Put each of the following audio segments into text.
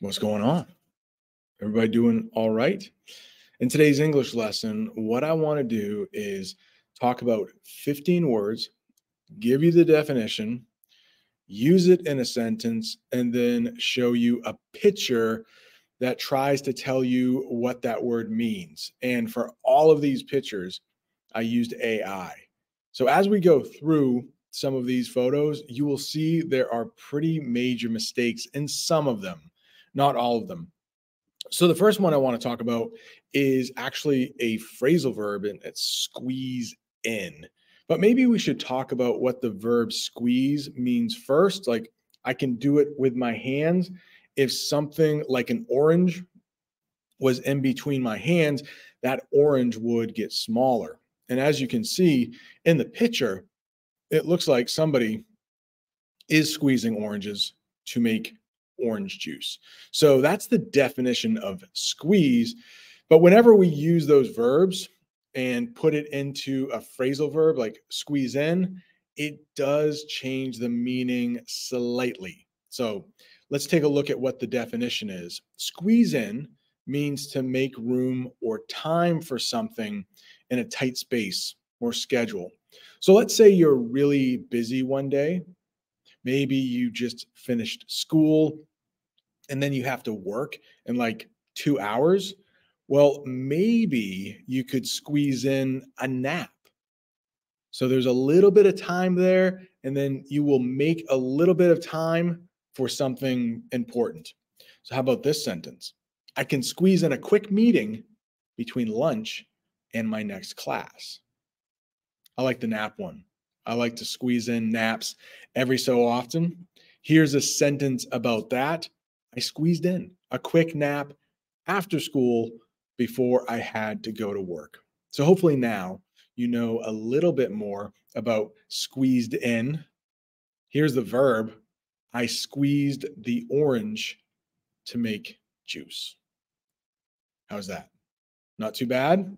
What's going on? Everybody doing all right? In today's English lesson, what I want to do is talk about 15 words, give you the definition, use it in a sentence, and then show you a picture that tries to tell you what that word means. And for all of these pictures, I used AI. So as we go through some of these photos, you will see there are pretty major mistakes in some of them not all of them. So the first one I want to talk about is actually a phrasal verb and it's squeeze in. But maybe we should talk about what the verb squeeze means first. Like I can do it with my hands. If something like an orange was in between my hands, that orange would get smaller. And as you can see in the picture, it looks like somebody is squeezing oranges to make orange juice. So that's the definition of squeeze. But whenever we use those verbs and put it into a phrasal verb like squeeze in, it does change the meaning slightly. So let's take a look at what the definition is. Squeeze in means to make room or time for something in a tight space or schedule. So let's say you're really busy one day. Maybe you just finished school and then you have to work in like two hours. Well, maybe you could squeeze in a nap. So there's a little bit of time there, and then you will make a little bit of time for something important. So, how about this sentence? I can squeeze in a quick meeting between lunch and my next class. I like the nap one. I like to squeeze in naps every so often. Here's a sentence about that. I squeezed in a quick nap after school before I had to go to work. So hopefully now you know a little bit more about squeezed in. Here's the verb I squeezed the orange to make juice. How's that? Not too bad.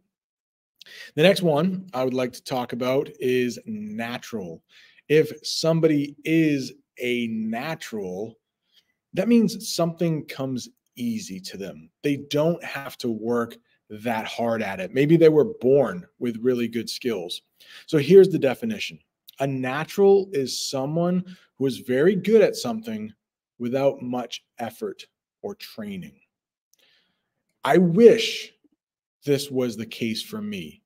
The next one I would like to talk about is natural. If somebody is a natural, that means something comes easy to them. They don't have to work that hard at it. Maybe they were born with really good skills. So here's the definition a natural is someone who is very good at something without much effort or training. I wish this was the case for me.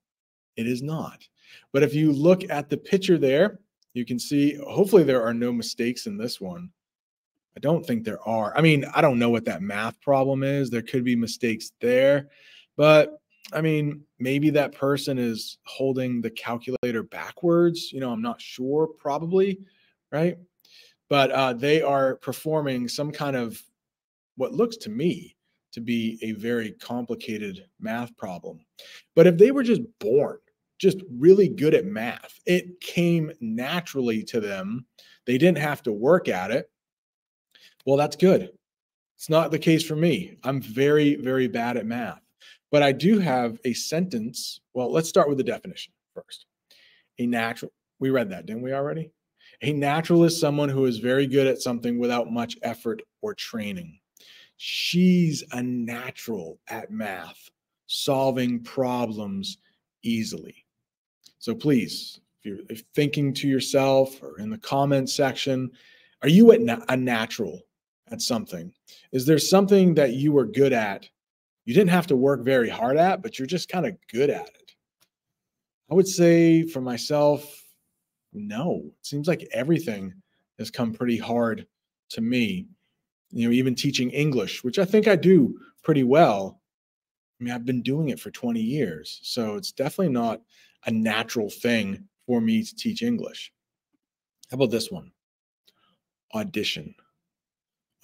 It is not. But if you look at the picture there, you can see, hopefully, there are no mistakes in this one. I don't think there are. I mean, I don't know what that math problem is. There could be mistakes there, but I mean, maybe that person is holding the calculator backwards. You know, I'm not sure, probably, right? But uh, they are performing some kind of what looks to me to be a very complicated math problem. But if they were just born just really good at math, it came naturally to them, they didn't have to work at it well, that's good. It's not the case for me. I'm very, very bad at math. But I do have a sentence. Well, let's start with the definition first. A natural, we read that, didn't we already? A natural is someone who is very good at something without much effort or training. She's a natural at math, solving problems easily. So please, if you're thinking to yourself or in the comment section, are you a natural at something? Is there something that you were good at? You didn't have to work very hard at, but you're just kind of good at it. I would say for myself, no. It seems like everything has come pretty hard to me. You know, even teaching English, which I think I do pretty well. I mean, I've been doing it for 20 years. So it's definitely not a natural thing for me to teach English. How about this one? Audition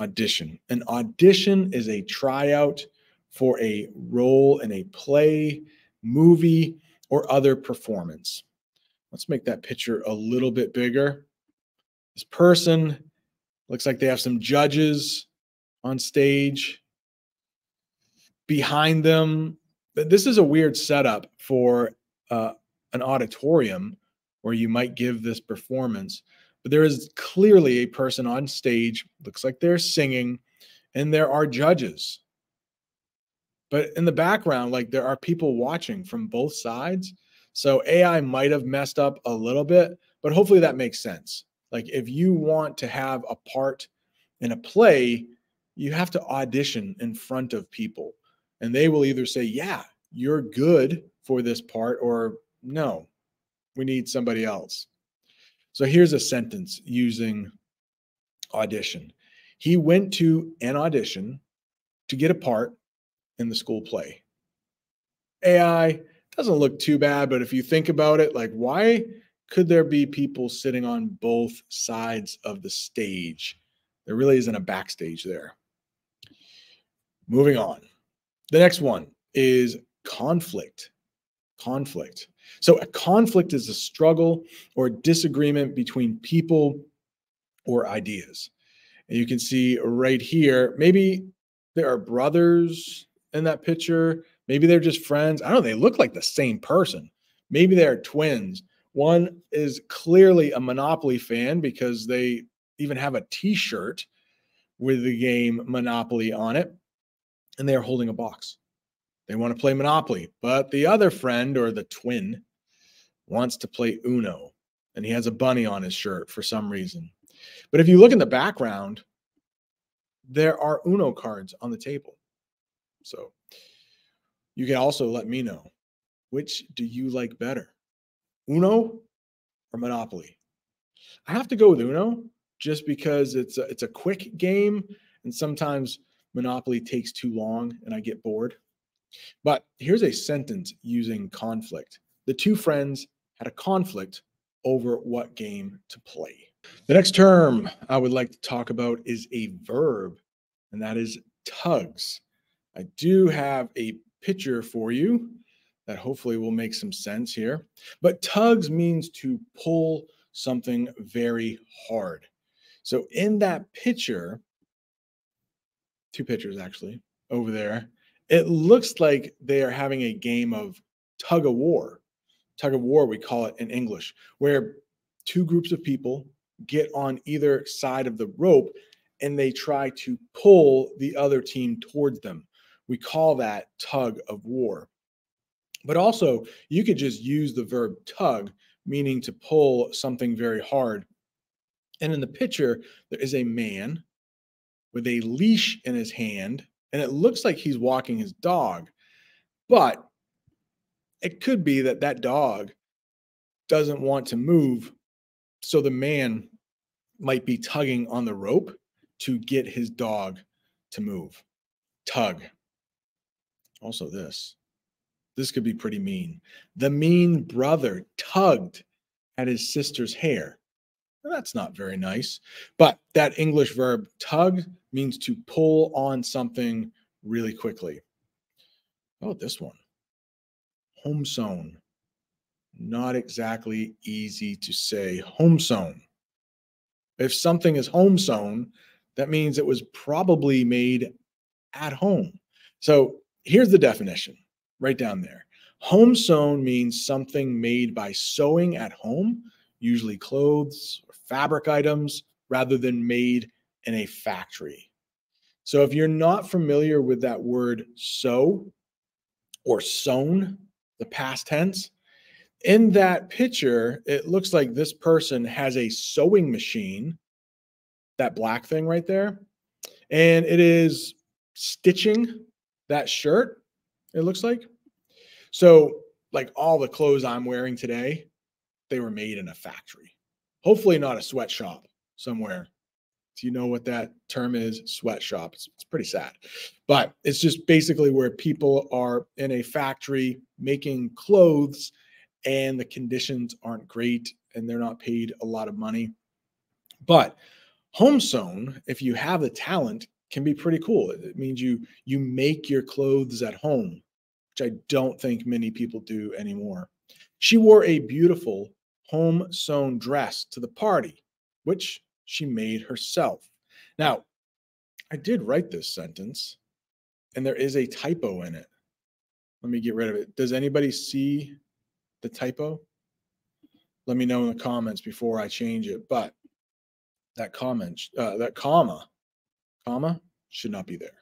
audition. An audition is a tryout for a role in a play, movie, or other performance. Let's make that picture a little bit bigger. This person looks like they have some judges on stage. Behind them, this is a weird setup for uh, an auditorium where you might give this performance but there is clearly a person on stage, looks like they're singing, and there are judges. But in the background, like there are people watching from both sides. So AI might have messed up a little bit, but hopefully that makes sense. Like if you want to have a part in a play, you have to audition in front of people and they will either say, Yeah, you're good for this part, or no, we need somebody else. So here's a sentence using audition. He went to an audition to get a part in the school play. AI doesn't look too bad, but if you think about it, like why could there be people sitting on both sides of the stage? There really isn't a backstage there. Moving on. The next one is conflict. Conflict. So, a conflict is a struggle or disagreement between people or ideas. And you can see right here, maybe there are brothers in that picture. Maybe they're just friends. I don't know. They look like the same person. Maybe they're twins. One is clearly a Monopoly fan because they even have a t shirt with the game Monopoly on it and they are holding a box. They want to play Monopoly, but the other friend or the twin wants to play Uno and he has a bunny on his shirt for some reason. But if you look in the background, there are Uno cards on the table. So you can also let me know which do you like better, Uno or Monopoly? I have to go with Uno just because it's a, it's a quick game and sometimes Monopoly takes too long and I get bored. But here's a sentence using conflict. The two friends had a conflict over what game to play. The next term I would like to talk about is a verb, and that is tugs. I do have a picture for you that hopefully will make some sense here. But tugs means to pull something very hard. So in that picture, two pictures actually over there. It looks like they are having a game of tug of war. Tug of war, we call it in English, where two groups of people get on either side of the rope and they try to pull the other team towards them. We call that tug of war. But also, you could just use the verb tug, meaning to pull something very hard. And in the picture, there is a man with a leash in his hand, and it looks like he's walking his dog. But it could be that that dog doesn't want to move. So the man might be tugging on the rope to get his dog to move. Tug. Also, this. This could be pretty mean. The mean brother tugged at his sister's hair. Well, that's not very nice. But that English verb tug means to pull on something really quickly. Oh, this one. Home sewn. Not exactly easy to say. Home sewn. If something is home sewn, that means it was probably made at home. So here's the definition right down there. Home sewn means something made by sewing at home, usually clothes or fabric items, rather than made in a factory. So if you're not familiar with that word sew or sewn, the past tense, in that picture, it looks like this person has a sewing machine, that black thing right there, and it is stitching that shirt, it looks like. So, like all the clothes I'm wearing today, they were made in a factory. Hopefully, not a sweatshop somewhere. Do you know what that term is? Sweatshop. It's, it's pretty sad. But it's just basically where people are in a factory making clothes and the conditions aren't great and they're not paid a lot of money. But home sewn, if you have the talent, can be pretty cool. It means you you make your clothes at home, which I don't think many people do anymore. She wore a beautiful home sewn dress to the party, which she made herself. Now, I did write this sentence and there is a typo in it. Let me get rid of it. Does anybody see the typo? Let me know in the comments before I change it. But that comment, uh, that comma, comma, should not be there.